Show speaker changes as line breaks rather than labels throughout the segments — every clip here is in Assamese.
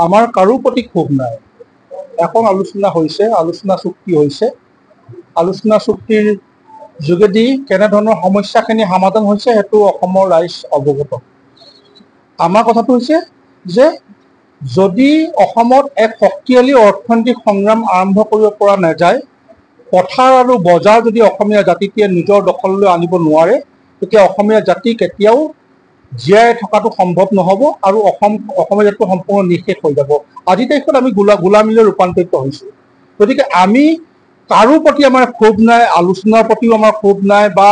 আমাৰ কাৰো প্ৰতি ক্ষোভ নাই। এখন আলোচনা হৈছে আলোচনা চুক্তি হৈছে। আলোচনা চুক্তিৰ যোগেদি কেনেধৰণৰ সমস্যাখিনি সমাধান হৈছে সেইটো অসমৰ ৰাইজ অৱগত। আমাৰ কথাটো হৈছে যে যদি অসমত এক শক্তিশালী অৰ্থনৈতিক সংগ্ৰাম আৰম্ভ কৰিব পৰা নাযায় পথাৰ আৰু বজাৰ যদি অসমীয়া জাতিটোৱে নিজৰ দখললৈ আনিব নোৱাৰে তেতিয়া অসমীয়া জাতি কেতিয়াও জীয়াই থকাটো সম্ভৱ নহ'ব আৰু অসম অসমীয়া জাতিটো সম্পূৰ্ণ নিঃশেষ হৈ যাব। আজিৰ তাৰিখত আমি গোলা গোলামীলৈ ৰূপান্তৰিত হৈছোঁ। গতিকে আমি কাৰো প্ৰতি আমাৰ ক্ষোভ নাই আলোচনাৰ প্ৰতিও আমাৰ ক্ষোভ নাই বা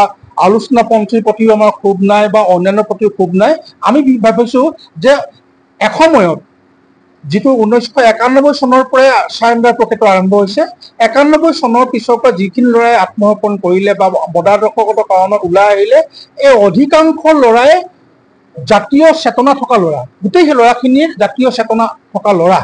আলোচনাপন্থীৰ প্ৰতিও আমাৰ ক্ষোভ নাই বা অন্যান্য প্ৰতিও ক্ষোভ নাই। আমি ভাবিছোঁ যে এসময়ত যিটো ঊনৈছশ একানব্বৈ চনৰ পৰাই চাৰেণ্ডাৰ প্ৰক্ৰিয়াটো আৰম্ভ হৈছে একানব্বৈ চনৰ পিছৰ পৰা যিখিনি ল'ৰাই আত্মসমৰ্পণ কৰিলে বা মতাদৰ্শগত কাৰণত ওলাই আহিলে এই অধিকাংশ ল'ৰাই জাতীয় চেতনা থকা ল'ৰা গোটেই সেই ল'ৰাখিনিৰ জাতীয় চেতনা থকা ল'ৰা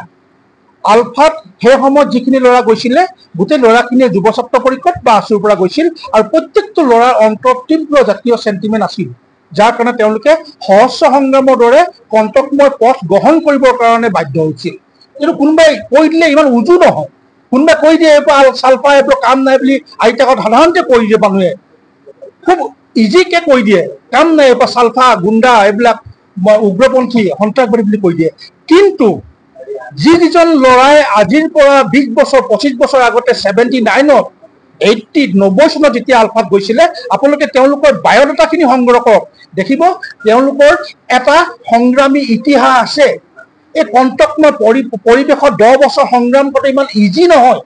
আলফাত সেই সময়ত যিখিনি ল'ৰা গৈছিলে গোটেই ল'ৰাখিনিয়ে যুৱ ছাত্ৰ পৰিষদ বা আছুৰ পৰা গৈছিল আৰু প্ৰত্যেকটো ল'ৰাৰ অন্তৰত তীব্ৰ জাতীয় চেণ্টিমেণ্ট আছিল যাৰ কাৰণে তেওঁলোকে সহস্ৰ সংগ্ৰামৰ দৰে কণ্টকময় পথ গ্ৰহণ কৰিবৰ কাৰণে বাধ্য হৈছিল কিন্তু কোনোবাই কৈ দিলে ইমান উজু নহয় কোনোবাই কৈ দিয়ে এইবোৰ চালফা এইবোৰ কাম নাই বুলি আইতাকত সাধাৰণতে কৈ দিয়ে মানুহে খুব ইজিকে কৈ দিয়ে। কাম নাই এইবোৰ চালফা গুণ্ডা এইবিলাক উগ্ৰপন্থী সন্ত্ৰাসবাদী বুলি কৈ দিয়ে। কিন্তু যিকেইজন ল'ৰাই আজিৰ পৰা বিশ বছৰ পঁচিছ বছৰ আগতে ছেভেণ্টি নাইনত এইটটি নব্বৈ চনত যেতিয়া আলফাত গৈছিলে আপোনালোকে তেওঁলোকৰ বায়'ডাটাখিনি সংগ্ৰহ কৰক। দেখিব তেওঁলোকৰ এটা সংগ্ৰামী ইতিহাস আছে। এই কণ্টকময় পৰি পৰিৱেশত দহ বছৰ সংগ্ৰাম কৰোঁতে ইমান ইজি নহয়।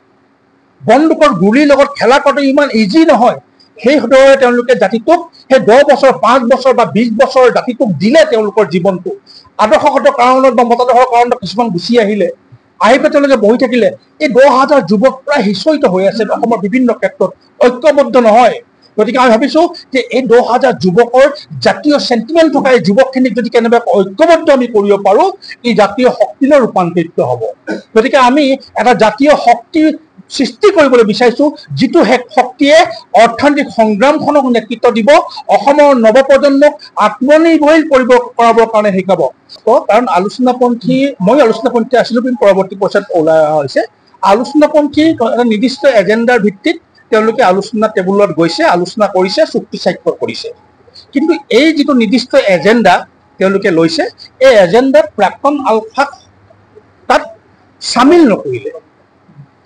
বন্দুকৰ গুলিৰ লগত খেলা কৰাটো ইমান ইজি নহয়। সেই দৰে তেওঁলোকে জাতিটোক সেই দহ বছৰ পাঁচ বছৰ বা বিশ বছৰ জাতিটোক দিলে তেওঁলোকৰ জীৱনটো। আদৰ্শগত কাৰণত বা মতাদৰ্শৰ কাৰণত কিছুমান গুচি আহিলে আহি পেলাই তেওঁলোকে বহি থাকিলে এই দহ হাজাৰ যুৱক প্ৰায় সিঁচৰিত হৈ আছে অসমৰ বিভিন্ন ক্ষেত্ৰত। ঐক্যবদ্ধ নহয়। গতিকে আমি ভাবিছো যে এই দহ হাজাৰ যুৱকৰ জাতীয় চেণ্টিমেণ্ট থকা এই যুৱকখিনিক যদি কেনেবাকৈ ঐক্যবদ্ধ আমি কৰিব পাৰো ই জাতীয় শক্তিলৈ ৰূপান্তৰিত হ'ব। গতিকে আমি এটা জাতীয় শক্তি সৃষ্টি কৰিবলৈ বিচাৰিছো যিটো শক্তিয়ে অৰ্থনৈতিক সংগ্ৰামখনক নেতৃত্ব দিব অসমৰ নৱপ্ৰজন্মক আত্মনিৰ্ভৰশীল কৰিব কৰাবৰ কাৰণে শিকাব। কাৰণ আলোচনাপন্থী মই আলোচনাপন্থী আছিলো কিন্তু পৰৱৰ্তী পৰ্যায়ত ওলাই অহা হৈছে। আলোচনাপন্থী এটা নিৰ্দিষ্ট এজেণ্ডাৰ ভিত্তিত তেওঁলোকে আলোচনা টেবুলত গৈছে আলোচনা কৰিছে চুক্তি স্বাক্ষৰ কৰিছে। কিন্তু এই যিটো নিৰ্দিষ্ট এজেণ্ডা তেওঁলোকে লৈছে এই এজেণ্ডাত প্ৰাক্তন আলফাক তাত চামিল নকৰিলে।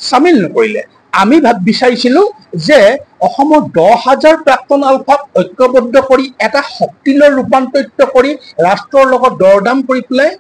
চামিল নকৰিলে। আমি ভাব বিচাৰিছিলো যে অসমৰ দহ হাজাৰ প্ৰাক্তন আলফাক ঐক্যবদ্ধ কৰি এটা শক্তিলৈ ৰূপান্তৰিত কৰি ৰাষ্ট্ৰৰ লগত দৰদাম কৰি পেলাই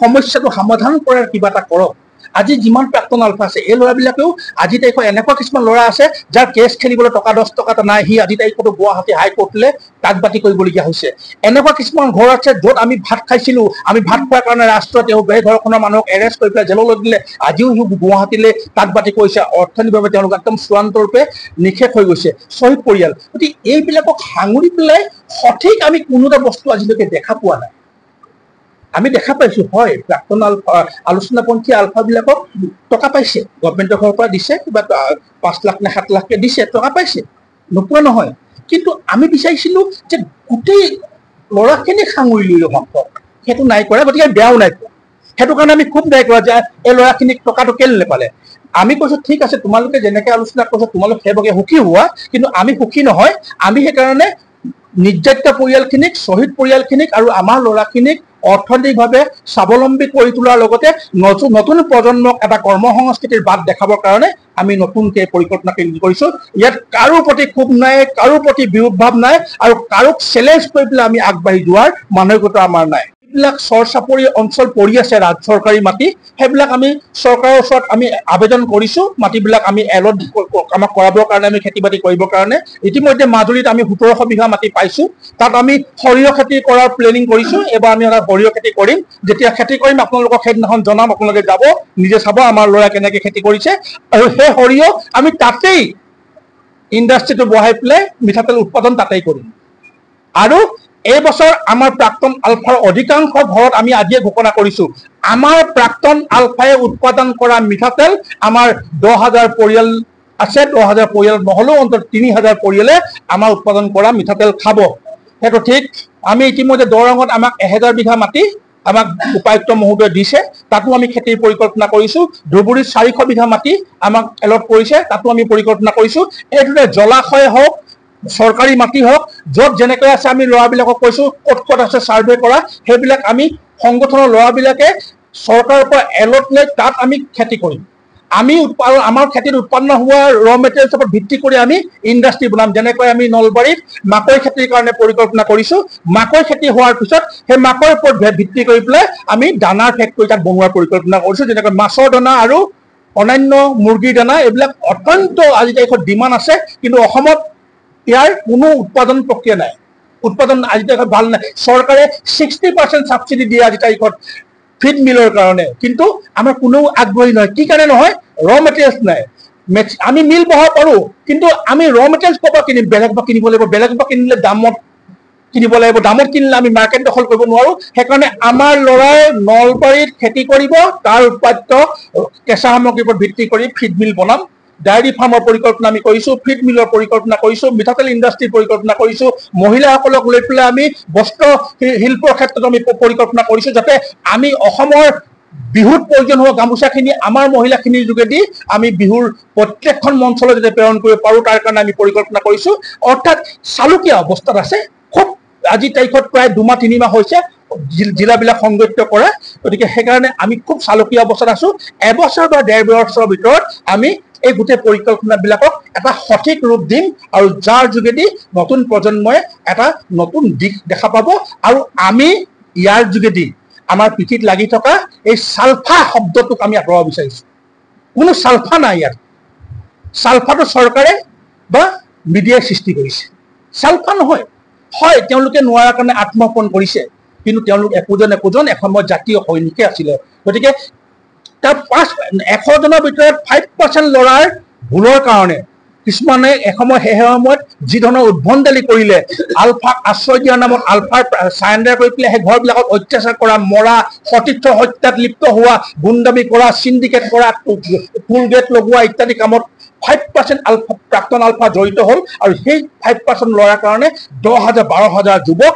সমস্যাটো সমাধান কৰাৰ কিবা এটা কৰক। আজি যিমান প্ৰাক্তন আলফা আছে এই ল'ৰাবিলাকেও আজি তাৰিখত এনেকুৱা কিছুমান ল'ৰা আছে যাৰ কেছ খেলিবলৈ টকা দহ টকা এটা নাই সি আজি তাৰিখতো গুৱাহাটী হাইকোৰ্টলৈ তাক বাতি কৰিবলগীয়া হৈছে। এনেকুৱা কিছুমান ঘৰ আছে য'ত আমি ভাত খাইছিলো আমি ভাত খোৱাৰ কাৰণে ৰাষ্ট্ৰই তেওঁ সেই ঘৰখনৰ মানুহক এৰেষ্ট কৰি পেলাই জেললৈ দিলে আজিও সি গুৱাহাটীলৈ তাক বাতি কৰিছে অৰ্থনৈতিকভাৱে তেওঁলোক একদম চূড়ান্তৰূপে নিষেধ হৈ গৈছে শ্বহীদ পৰিয়াল। গতিকে এইবিলাকক সাঙুৰি পেলাই সঠিক আমি কোনো এটা বস্তু আজিলৈকে দেখা পোৱা নাই। আমি দেখা পাইছো হয় প্ৰাক্তন আলফা আলোচনাপন্থী আলফাবিলাকক টকা পাইছে। গভমেণ্টৰ ঘৰৰ পৰা দিছে কিবা পাঁচ লাখ নে সাত লাখকে দিছে টকা পাইছে। নোপোৱা নহয়। কিন্তু আমি বিচাৰিছিলো যে গোটেই ল'ৰাখিনিক সাঙুৰি লৈ সম্ভৱ সেইটো নাই কৰা গতিকে বেয়াও নাই পোৱা সেইটো কাৰণে আমি খুব নাই কৰা যে এই ল'ৰাখিনিক টকাটো কেলে নেপালে। আমি কৈছো ঠিক আছে তোমালোকে যেনেকে আলোচনা কৰিছা তোমালোক সেইভাগে সুখী হোৱা। কিন্তু আমি সুখী নহয়। আমি সেইকাৰণে নিৰ্যাতিত পৰিয়ালখিনিক শ্বহীদ পৰিয়ালখিনিক আৰু আমাৰ ল'ৰাখিনিক অৰ্থনৈতিকভাৱে স্বাৱলম্বী কৰি তোলাৰ লগতে নতুন নতুন প্ৰজন্মক এটা কৰ্ম সংস্কৃতিৰ বাট দেখাবৰ কাৰণে আমি নতুনকৈ পৰিকল্পনা কৰিছো। ইয়াত কাৰো প্ৰতি ক্ষোভ নাই কাৰো প্ৰতি বিৰোধ ভাৱ নাই আৰু কাৰোক চেলেঞ্জ কৰি পেলাই আমি আগবাঢ়ি যোৱাৰ মানসিকতা আমাৰ নাই। যিবিলাক চৰ চাপৰি অঞ্চল পৰি আছে ৰাজ চৰকাৰী মাটি সেইবিলাক আমি চৰকাৰৰ ওচৰত আমি আবেদন কৰিছো। মাটিবিলাক আমি এলত আমাক কৰাবৰ কাৰণে আমি খেতি বাতি কৰিবৰ কাৰণে। ইতিমধ্যে মাজুলীত আমি সোতৰশ বিঘা মাটি পাইছো। তাত আমি সৰিয়হ খেতি কৰাৰ প্লেনিং কৰিছো। এইবাৰ আমি এটা সৰিয়হ খেতি কৰিম। যেতিয়া খেতি কৰিম আপোনালোকক সেইদিনাখন জনাম। আপোনালোকে যাব নিজে চাব আমাৰ ল'ৰাই কেনেকে খেতি কৰিছে। আৰু সেই সৰিয়হ আমি তাতেই ইণ্ডাষ্ট্ৰিটো বহাই পেলাই মিঠাতেল উৎপাদন তাতেই কৰিম। আৰু এই বছৰ আমাৰ প্ৰাক্তন আলফাৰ অধিকাংশ ঘৰত আমি আজিয়ে ঘোষণা কৰিছো। আমাৰ প্ৰাক্তন আলফাই উৎপাদন কৰা মিঠাতেল আমাৰ দহ হাজাৰ পৰিয়াল আছে দহ হাজাৰ পৰিয়াল নহলেও অন্তত তিনি হাজাৰ পৰিয়ালে আমাৰ উৎপাদন কৰা মিঠাতেল খাব। সেইটো ঠিক। আমি ইতিমধ্যে দৰঙত আমাক এহেজাৰ বিঘা মাটি আমাক উপায়ুক্ত মহোদয়ে দিছে। তাতো আমি খেতিৰ পৰিকল্পনা কৰিছো। ধুবুৰীত চাৰিশ বিঘা মাটি আমাক এলট কৰিছে। তাতো আমি পৰিকল্পনা কৰিছো। এইদৰে জলাশয় হওক চৰকাৰী মাটি হওক য'ত যেনেকৈ আছে আমি ল'ৰাবিলাকক কৈছো ক'ত ক'ত আছে ছাৰ্ভে কৰা সেইবিলাক আমি সংগঠনৰ ল'ৰাবিলাকে চৰকাৰৰ পৰা এলট লৈ তাত আমি খেতি কৰিম। আমি উৎপাদন আমাৰ খেতিত উৎপন্ন হোৱা ৰ মেটেৰিয়েলছৰ ওপৰত ভিত্তি কৰি আমি ইণ্ডাষ্ট্ৰি বনাম যেনেকৈ আমি নলবাৰীত মাকৈ খেতিৰ কাৰণে পৰিকল্পনা কৰিছো। মাকৈ খেতি হোৱাৰ পিছত সেই মাকৈৰ ওপৰত ভিত্তি কৰি পেলাই আমি দানাৰ ফেক্টৰী তাত বনোৱাৰ পৰিকল্পনা কৰিছো যেনেকৈ মাছৰ দানা আৰু অন্যান্য মুৰ্গীৰ দানা এইবিলাক অত্যন্ত আজি তাৰিখত ডিমাণ্ড আছে কিন্তু অসমত ইয়াৰ কোনো উৎপাদন প্ৰক্ৰিয়া নাই। উৎপাদন আজি তাৰিখত ভাল নাই। চৰকাৰে ছিক্সটি পাৰ্চেণ্ট ছাবচিডি দিয়ে আজি তাৰিখত ফিড মিলৰ কাৰণে। কিন্তু আমাৰ কোনেও আগ্ৰহী নহয়। কি কাৰণে নহয়? ৰ মেটেৰিয়েলছ নাই। আমি মিল বহাব পাৰোঁ কিন্তু আমি ৰ মেটেৰিয়েলছ ক'ৰ পৰা কিনিম? বেলেগ পৰা কিনিব লাগিব। বেলেগ পৰা কিনিলে দামত কিনিব লাগিব। দামত কিনিলে আমি মাৰ্কেট দখল কৰিব নোৱাৰো। সেইকাৰণে আমাৰ ল'ৰাই নলবাৰীত খেতি কৰিব তাৰ উৎপাদিত কেঁচা সামগ্ৰীৰ ওপৰত ভিত্তি কৰি ফিড মিল বনাম। ডায়েৰী ফাৰ্মৰ পৰিকল্পনা আমি কৰিছো ফিড মিলৰ পৰিকল্পনা কৰিছো মিঠাতেল ইণ্ডাষ্ট্ৰীৰ পৰিকল্পনা কৰিছো মহিলাসকলক লৈ পেলাই আমি বস্ত্ৰ শিল্পৰ ক্ষেত্ৰত আমি পৰিকল্পনা কৰিছো যাতে আমি অসমৰ বিহুত প্ৰয়োজন হোৱা গামোচাখিনি আমাৰ মহিলাখিনিৰ যোগেদি আমি বিহুৰ প্ৰত্যেকখন মঞ্চলৈ যাতে প্ৰেৰণ কৰিব পাৰোঁ তাৰ কাৰণে আমি পৰিকল্পনা কৰিছো। অৰ্থাৎ চালুকীয়া অৱস্থাত আছে। খুব আজি তাৰিখত প্ৰায় দুমাহ তিনিমাহ হৈছে। জিলাবিলাক সংগঠিত কৰা। গতিকে সেইকাৰণে আমি খুব চালুকীয়া অৱস্থাত আছো। এবছৰ বা ডেৰ বছৰৰ ভিতৰত আমি এই গোটেই পৰিকল্পনাবিলাকক এটা সঠিক ৰূপ দিম আৰু যাৰ যোগেদি নতুন প্ৰজন্মই এটা নতুন দিশ দেখা পাব। আৰু আমি ইয়াৰ যোগেদি আমাৰ পিঠিত লাগি থকা এই চালফা শব্দটোক আমি আঁতৰাব বিচাৰিছো। কোনো চালফা নাই ইয়াত। চালফাটো চৰকাৰে বা মিডিয়াই সৃষ্টি কৰিছে। চালফা নহয়। হয় তেওঁলোকে নোৱাৰাৰ কাৰণে আত্মসমৰ্পণ কৰিছে। কিন্তু তেওঁলোক একোজন একোজন এসময়ত জাতীয় সৈনিকে আছিলে। গতিকে তাৰ পাঁচ এশজনৰ ভিতৰত ফাইভ পাৰ্চেণ্ট ল'ৰাৰ ভুলৰ কাৰণে কিছুমানে এসময় সেই সময়ত যি ধৰণৰ উদ্ভণ্ডালি কৰিলে আলফাক আশ্ৰয় দিয়াৰ নামত আলফাৰ চাৰেণ্ডাৰ কৰি পেলাই সেই ঘৰবিলাকত অত্যাচাৰ কৰা মৰা সতীৰ্থ হত্যাত লিপ্ত হোৱা গুণ্ডামি কৰা চিণ্ডিকেট কৰা টুল গেট লগোৱা ইত্যাদি কামত ফাইভ পাৰ্চেণ্ট আলফা প্ৰাক্তন আলফা জড়িত হ'ল। আৰু সেই ফাইভ পাৰ্চেণ্ট ল'ৰাৰ কাৰণে দহ হাজাৰ বাৰ হাজাৰ যুৱক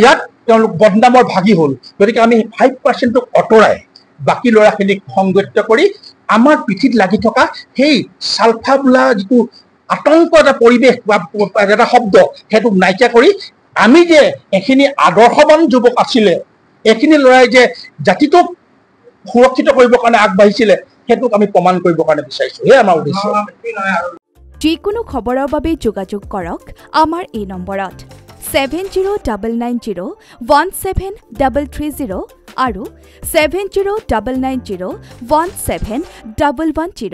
ইয়াত তেওঁলোক বদনামৰ ভাগি হ'ল। গতিকে আমি ফাইভ পাৰ্চেণ্টটোক আঁতৰাই বাকী ল'ৰাখিনিক সংগঠিত কৰি আমাৰ পিঠিত লাগি থকা সেই চালফা বোলা যিটো আতংক এটা পৰিৱেশ বা এটা শব্দ সেইটোক নাইকিয়া কৰি আমি যে এইখিনি আদৰ্শৱান যুৱক আছিলে এইখিনি ল'ৰাই যে জাতিটোক সুৰক্ষিত কৰিবৰ কাৰণে আগবাঢ়িছিলে সেইটোক আমি প্ৰমাণ কৰিবৰ কাৰণে বিচাৰিছো। সেয়াই আমাৰ উদ্দেশ্য।
যিকোনো খবৰৰ বাবে যোগাযোগ কৰক আমাৰ এই নম্বৰত। Seven zero' double nine zero' one seven double three zero' আৰু seven zero' double nine zero' one seven double one zero'